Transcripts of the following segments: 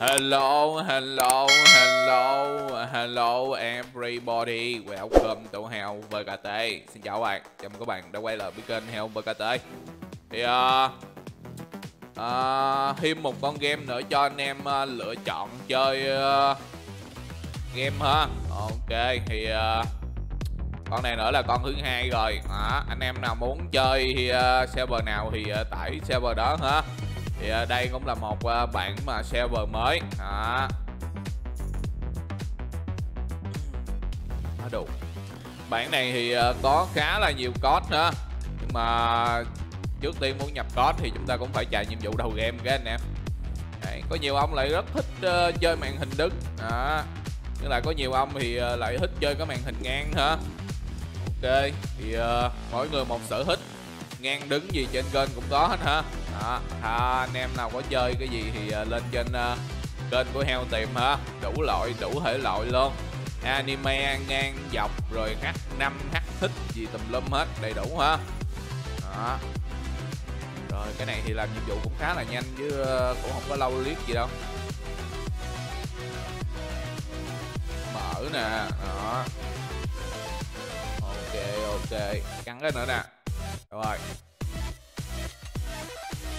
Hello, hello, hello, hello everybody. Welcome to Hell VKT Xin chào các bạn, chào mừng các bạn đã quay lại với kênh Hell VKT Thì uh, uh, thêm một con game nữa cho anh em uh, lựa chọn chơi uh, game ha. Ok, thì uh, con này nữa là con thứ hai rồi. À, Anh em nào muốn chơi uh, server nào thì uh, tải server đó ha thì uh, đây cũng là một à, uh, bản mà server mới. Đó. Đủ bản này thì uh, có khá là nhiều code nữa. Nhưng mà trước tiên muốn nhập code thì chúng ta cũng phải chạy nhiệm vụ đầu game cái anh em. Đấy, có nhiều ông lại rất thích uh, chơi màn hình đứng. Đó. Nhưng là có nhiều ông thì uh, lại thích chơi cái màn hình ngang hả ok thì uh, mỗi người một sở thích ngang đứng gì trên kênh cũng có hết hả? Đó à, anh em nào có chơi cái gì thì ờ, lên trên uh, kênh của heo tìm hả? Đủ loại đủ thể loại luôn. Anime ngang dọc rồi h năm h thích gì tùm lum hết đầy đủ hả? Đó. Rồi cái này thì làm nhiệm vụ cũng khá là nhanh chứ uh, cũng không có lâu liếc gì đâu. Mở nè đó. Ok ok. Cắn cái nữa nè rồi.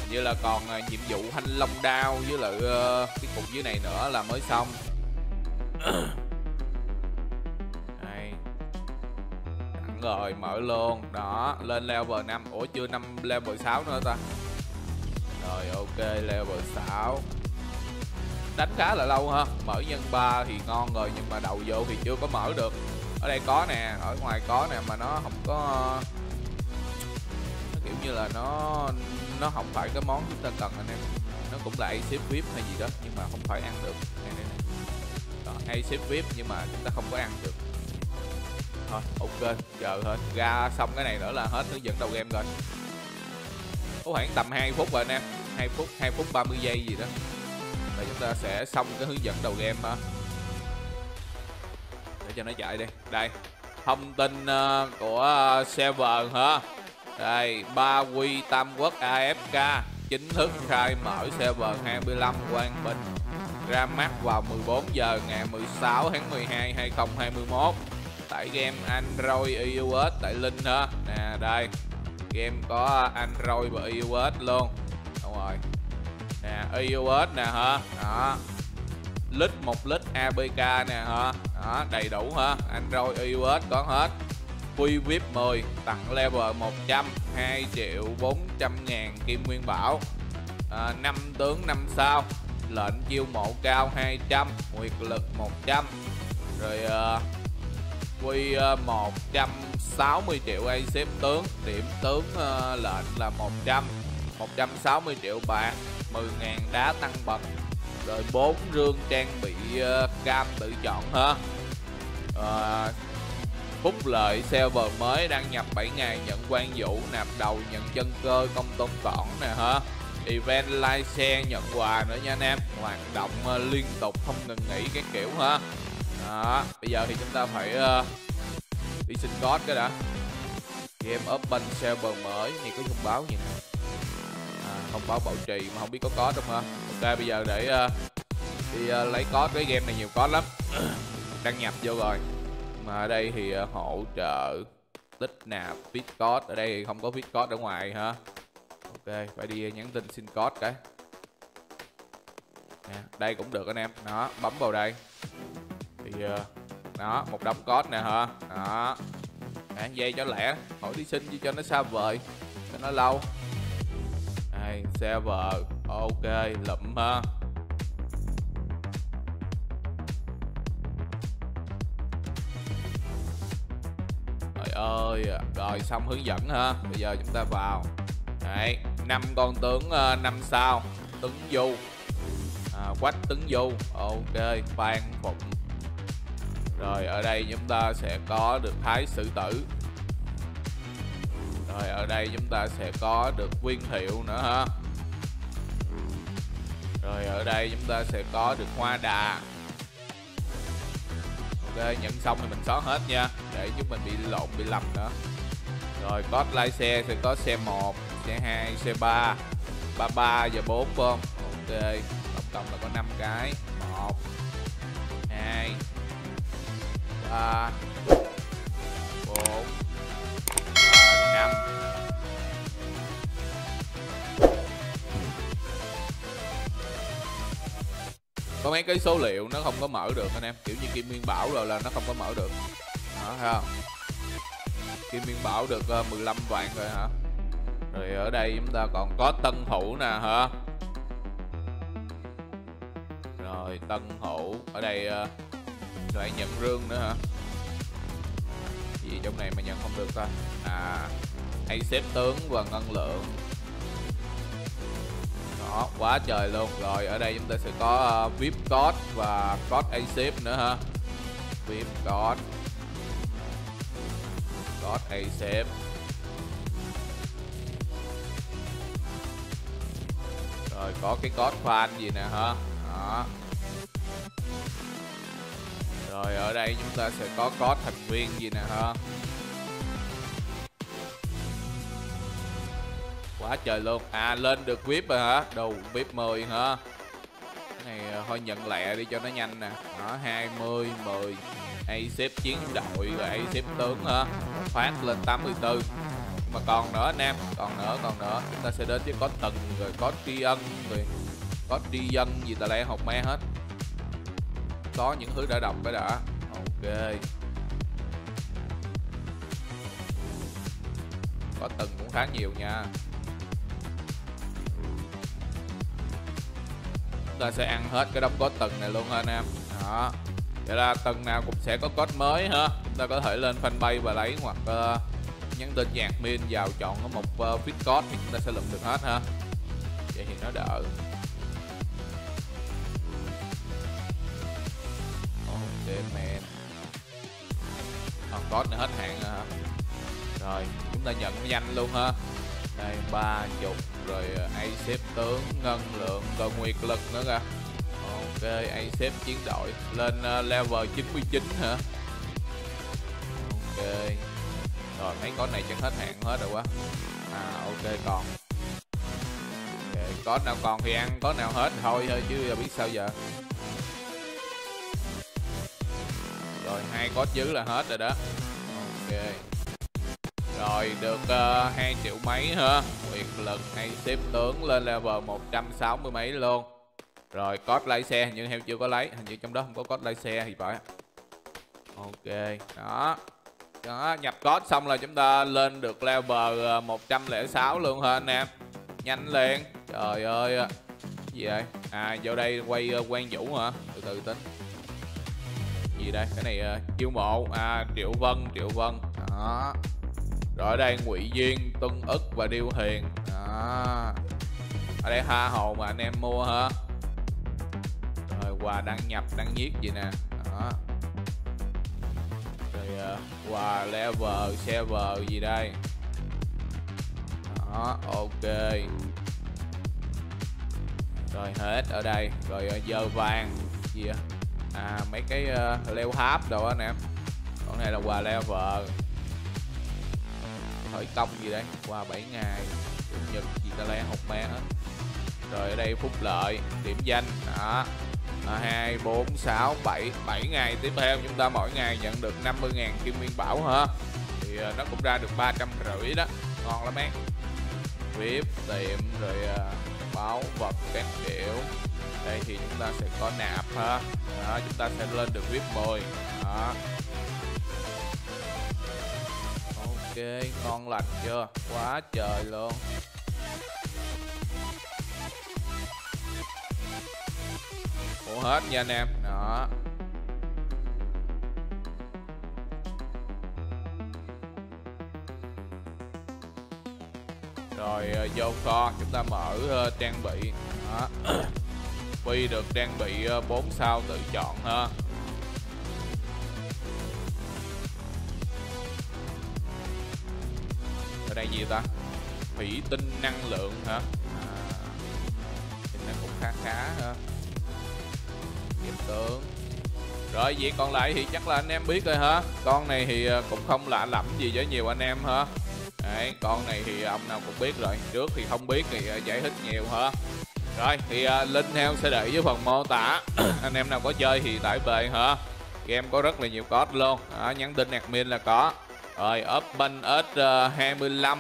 Như là còn uh, nhiệm vụ thanh long đao với lại uh, cái cục dưới này nữa là mới xong. Đây. Đặng rồi mở luôn. Đó lên level 5 ủa chưa năm level 6 nữa ta? Rồi ok level 6 đánh khá là lâu ha. Mở nhân 3 thì ngon rồi nhưng mà đầu vô thì chưa có mở được. Ở đây có nè ở ngoài có nè mà nó không có uh, như là nó nó không phải cái món chúng ta cần anh em. Nó cũng là xếp vip hay gì đó nhưng mà không phải ăn được. Này này này. Đó, hay xếp vip nhưng mà chúng ta không có ăn được. Thôi ok chờ thôi ra xong cái này nữa là hết hướng dẫn đầu game rồi. Có khoảng tầm 2 phút rồi anh em. 2 phút 2 phút 30 giây gì đó. Là chúng ta sẽ xong cái hướng dẫn đầu game ha. Để cho nó chạy đi. Đây. Thông tin uh, của uh, server ha đây, ba quy tam quốc afk chính thức khai mở server 25 quang bình ra mắt vào 14 giờ ngày 16 tháng 12 2021 tại game Android iOS tại link ha nè, đây. Game có Android và iOS luôn. Đúng rồi. Nè iOS nè, hả? Đó. Lít một lít APK nè, hả? Đó, đầy đủ ha Android iOS có hết. Quy VIP 10 tặng level 100 2 triệu 400 ngàn kim nguyên bảo. À, 5 tướng 5 sao lệnh chiêu mộ cao 200 nguyệt lực 100 rồi à, quy à, uh, 160 triệu A xếp tướng điểm tướng uh, lệnh là 100 160 triệu bạc 10 ngàn đá tăng bậc. Rồi 4 rương trang bị uh, cam tự chọn ha. Uh, Phúc lợi server mới đăng nhập 7 ngày nhận quan vũ nạp đầu nhận chân cơ công tôn cỏn nè hả? Event live xe nhận quà nữa nha anh em. Hoạt động uh, liên tục không ngừng nghỉ cái kiểu ha đó bây giờ thì chúng ta phải uh, đi xin code cái đã. Game open server mới này có thông báo gì nè? À, thông báo bảo trì mà không biết có code không ha ok bây giờ để uh, đi uh, lấy code cái game này nhiều code lắm. Đăng nhập vô rồi mà ở đây thì ờ, hỗ trợ tích nạp viết code. Ở đây thì không có viết code ở ngoài hả? Ok phải đi nhắn tin xin code cái. Nè, đây cũng được anh em. Đó bấm vào đây. Thì nó đó một đống code nè hả? Đó. À, dây cho lẹ. Hỏi đi xin cho nó xa vời cho nó lâu. Đây server ok lụm ha. Ơi rồi xong hướng dẫn ha bây giờ chúng ta vào. Đấy năm con tướng uh, năm sao. Tướng du. À, quách tướng du. Ok phan phụng. Rồi ở đây chúng ta sẽ có được thái sử tử. Rồi ở đây chúng ta sẽ có được viên thiệu nữa ha rồi ở đây chúng ta sẽ có được hoa đà ok, nhận xong thì mình xóa hết nha. Để chúng mình bị lộn, bị lầm nữa. Rồi có lái xe thì có xe 1 xe 2 xe 3 33 và 4 không? Ok, tổng cộng là có 5 cái. 1 2 3 4 có mấy cái số liệu nó không có mở được anh em. Kiểu như kim nguyên bảo rồi là nó không có mở được. Đó, thấy không? Kim nguyên bảo được ờ, 15 vạn rồi hả? Rồi ở đây chúng ta còn có tân hữu nè, hả? Rồi, tân hữu, ở đây ờ, lại nhận rương nữa hả? Gì trong này mà nhận không được ta? À hay xếp tướng và ngân lượng đó quá trời luôn. Rồi ở đây chúng ta sẽ có uh, vip code và code asip nữa ha. Vip code. Code asip rồi có cái code fan gì nè ha. Đó. Rồi ở đây chúng ta sẽ có code thành viên gì nè ha. Quá trời luôn. À lên được vip rồi hả? Đồ vip 10 hả? Cái này ờ, thôi nhận lẹ đi cho nó nhanh nè. Đó 20 10 A xếp chiến đội rồi A xếp tướng hả? Phát lên 84 mà còn nữa, anh em, còn nữa còn nữa. Chúng ta sẽ đến với có tầng rồi có tri ân rồi có tri dân gì tà lẹ học me hết. Có những thứ đã đọc cái đã. Ok. Có từng cũng khá nhiều nha. Ta sẽ ăn hết cái đống code từng này luôn ha anh em. Đó. Vậy là tầng nào cũng sẽ có code mới ha chúng ta có thể lên fanpage và lấy hoặc uh, nhắn tin nhạc min vào chọn có một ờ, uh, fit code thì chúng ta sẽ lượm được hết ha. Vậy thì nó đỡ. Ok man. Còn code này hết hạn rồi hả rồi. Chúng ta nhận nhanh luôn ha đây ba chục rồi ai A xếp tướng ngân lượng rồi nguyệt lực nữa kìa. Ok A xếp chiến đội lên uh, level 99 hả? Ok. Rồi mấy con này chắc hết hạn hết rồi quá. À ok còn. Ok có nào còn thì ăn có nào hết thôi thôi chứ giờ biết sao giờ. Rồi hai có chứ là hết rồi đó. Ok rồi được ờ, uh, 2 triệu mấy ha Nguyệt lực hay xếp tướng lên level 160 mấy luôn. Rồi code lái xe hình như heo chưa có lấy Hình như trong đó không có code lái xe thì phải. Ok đó. Đó nhập code xong là chúng ta lên được level ờ, 106 luôn ha anh em? Nhanh liền. Trời ơi Gì vậy? À vô đây quay ờ, uh, quan vũ hả? Từ từ tính. Gì đây? Cái này uh, chiêu mộ. À Triệu Vân Triệu Vân. Đó rồi ở đây ngụy duyên tuân ức và điêu hiền. À. ở đây hoa hồ mà anh em mua hả? Rồi quà đăng nhập đăng nhiết gì nè. Đó. Rồi uh, quà level server gì đây? Đó ok. Rồi hết ở đây. Rồi uh, vàng gì à, à mấy cái uh, leo háp đồ anh em. Con này là quà level khởi công gì đây? Qua 7 ngày chủ nhật gì ta lẽ học mẹ hết. Rồi ở đây phúc lợi điểm danh đó. Hai bốn sáu bảy bảy ngày tiếp theo chúng ta mỗi ngày nhận được 50.000 kim nguyên bảo ha thì uh, nó cũng ra được ba trăm rưỡi đó. Ngon lắm em vip tiệm rồi ờ, uh, báo vật các kiểu. Đây thì chúng ta sẽ có nạp ha. Đó, chúng ta sẽ lên được vip 10 đó. Ok ngon lành chưa? Quá trời luôn. Ủa hết nha anh em. Đó. Rồi ờ, vô kho chúng ta mở uh, trang bị. Đó. Pi được trang bị ờ, uh, 4 sao tự chọn ha. Ở đây gì ta? Thủy tinh năng lượng hả? À, thì nó cũng khá khá hả? Kiếm tướng rồi vậy còn lại thì chắc là anh em biết rồi hả? Con này thì à, cũng không lạ lẫm gì với nhiều anh em hả? Đấy, con này thì ông nào cũng biết rồi. Trước thì không biết thì à, giải thích nhiều hả? Rồi thì à, uh, link sẽ để dưới phần mô tả. Anh em nào có chơi thì tải về hả? Game có rất là nhiều code luôn. Đó, nhắn tin admin là có rồi open S25 ờ,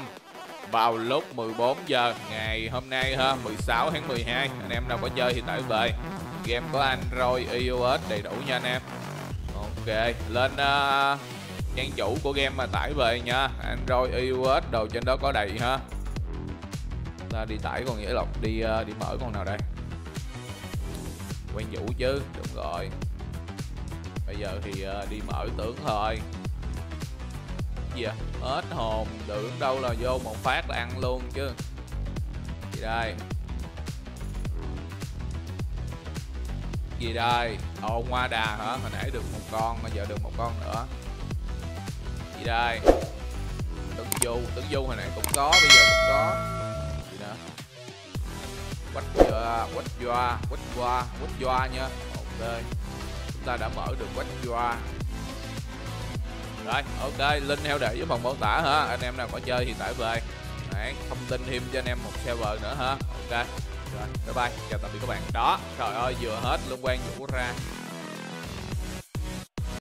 vào lúc 14 giờ ngày hôm nay ha 16 tháng 12 anh em nào có chơi thì tải về game có Android iOS đầy đủ nha anh em. Ok lên uh, trang chủ của game mà tải về nha. Android iOS đồ trên đó có đầy ha. Ta đi tải còn nghĩa lộc đi uh, đi mở con nào đây? Quen vũ chứ đúng rồi. Bây giờ thì uh, đi mở tưởng thôi gì à? Hết hồn, tưởng đâu là vô một phát là ăn luôn chứ. Gì đây? Gì đây? Ồ hoa đà hả? Hồi nãy được một con, bây giờ được một con nữa. Gì đây? Tấn du tấn du hồi nãy cũng có, bây giờ cũng có. Gì nữa? Quách doa quách doa quách doa quách doa nha. Ok. Chúng ta đã mở được quách doa rồi ok link heo để dưới phần mô tả ha, anh em nào có chơi thì tải về. Đấy, thông tin thêm cho anh em một server nữa ha ok rồi bye bye chào tạm biệt các bạn. Đó trời ơi vừa hết luôn quan vũ ra.